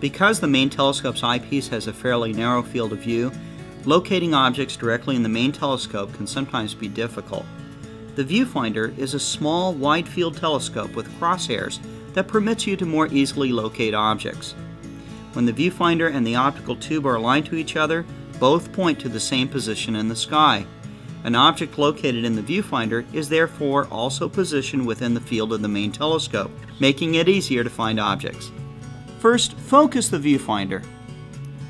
Because the main telescope's eyepiece has a fairly narrow field of view, locating objects directly in the main telescope can sometimes be difficult. The viewfinder is a small, wide field telescope with crosshairs that permits you to more easily locate objects. When the viewfinder and the optical tube are aligned to each other, both point to the same position in the sky. An object located in the viewfinder is therefore also positioned within the field of the main telescope, making it easier to find objects. First, focus the viewfinder.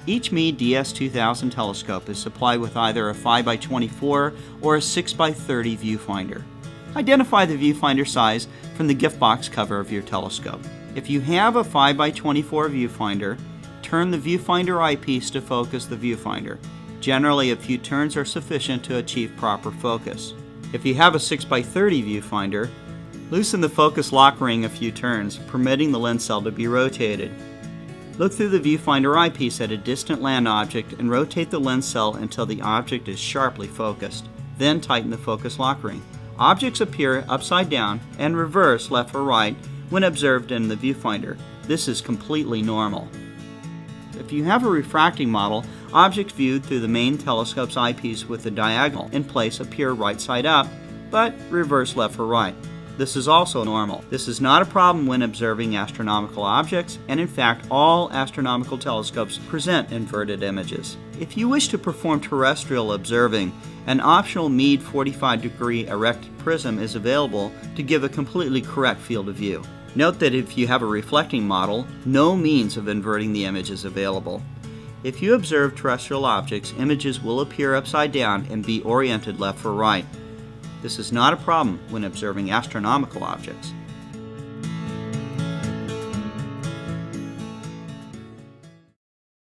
Each Meade DS2000 telescope is supplied with either a 5x24 or a 6x30 viewfinder. Identify the viewfinder size from the gift box cover of your telescope. If you have a 5x24 viewfinder, turn the viewfinder eyepiece to focus the viewfinder. Generally, a few turns are sufficient to achieve proper focus. If you have a 6x30 viewfinder, loosen the focus lock ring a few turns, permitting the lens cell to be rotated. Look through the viewfinder eyepiece at a distant land object and rotate the lens cell until the object is sharply focused. Then tighten the focus lock ring. Objects appear upside down and reverse left or right when observed in the viewfinder. This is completely normal. If you have a refracting model, objects viewed through the main telescope's eyepiece with the diagonal in place appear right side up, but reverse left or right. This is also normal. This is not a problem when observing astronomical objects, and in fact, all astronomical telescopes present inverted images. If you wish to perform terrestrial observing, an optional Meade 45 degree erect prism is available to give a completely correct field of view. Note that if you have a reflecting model, no means of inverting the image is available. If you observe terrestrial objects, images will appear upside down and be oriented left or right. This is not a problem when observing astronomical objects.